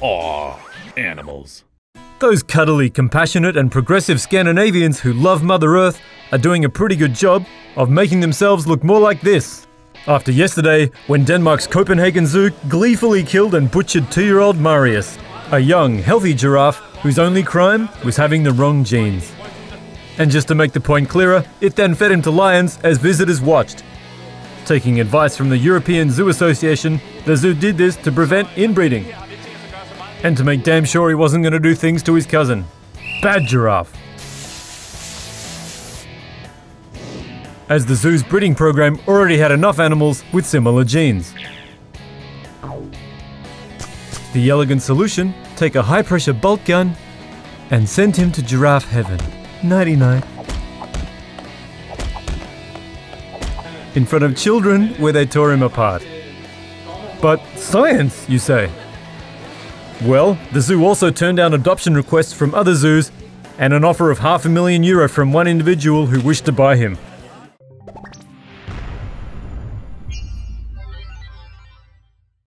Aw, animals. Those cuddly, compassionate, and progressive Scandinavians who love Mother Earth are doing a pretty good job of making themselves look more like this. After yesterday, when Denmark's Copenhagen Zoo gleefully killed and butchered two year old Marius, a young, healthy giraffe whose only crime was having the wrong genes. And just to make the point clearer, it then fed him to lions as visitors watched. Taking advice from the European Zoo Association, the zoo did this to prevent inbreeding. And to make damn sure he wasn't going to do things to his cousin. Bad giraffe. As the zoo's breeding program already had enough animals with similar genes. The elegant solution take a high pressure bolt gun and send him to giraffe heaven. Nighty night. In front of children where they tore him apart. But science, you say? Well, the zoo also turned down adoption requests from other zoos and an offer of half a million euro from one individual who wished to buy him.